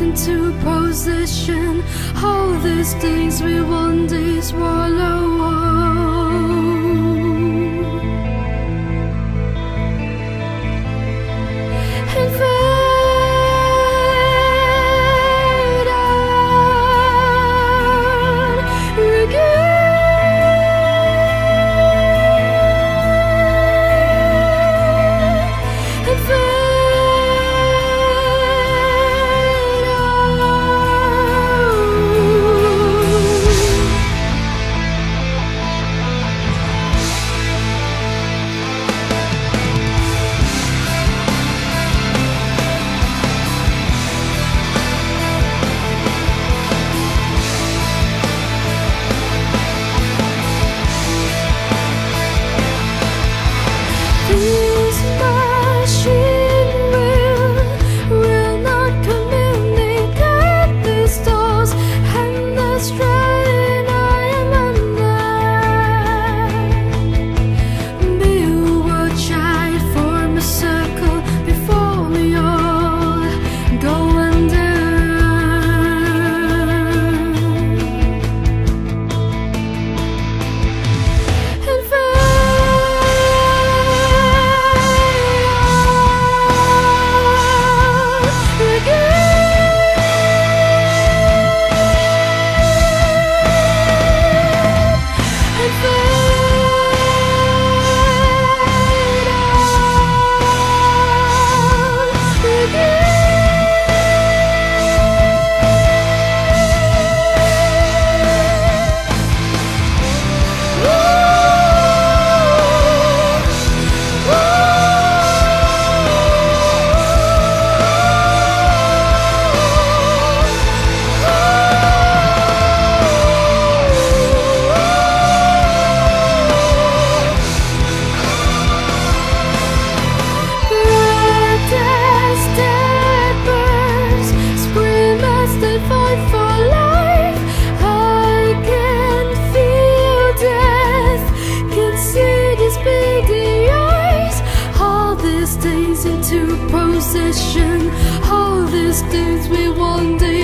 into possession. All these things we want is wallow. procession. All these things we wanted.